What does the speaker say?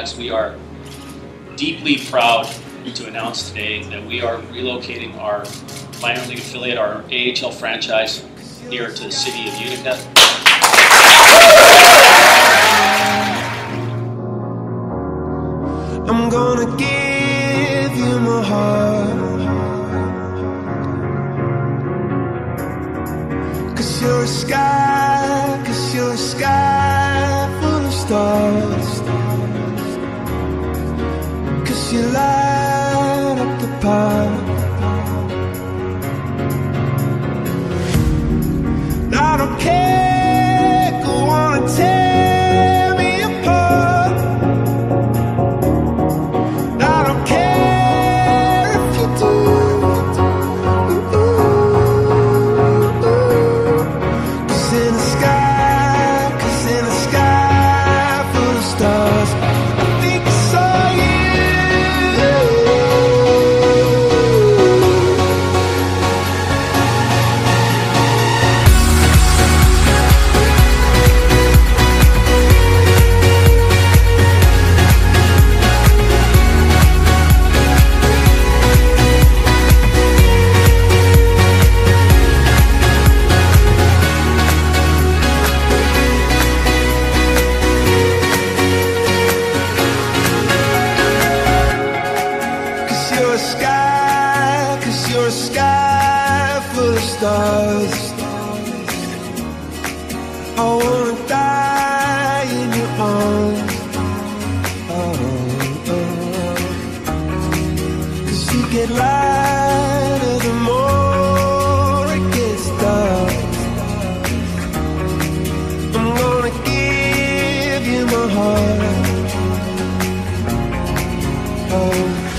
as we are deeply proud to announce today that we are relocating our minor league affiliate, our AHL franchise, here to the city of Utica. I'm gonna give you my heart. Cause you're a sky, cause you're a sky sky, cause you're a sky full of stars. I wanna die in your arms. Oh, oh, oh. Cause you get lighter the more it gets dark. I'm gonna give you my heart. Oh.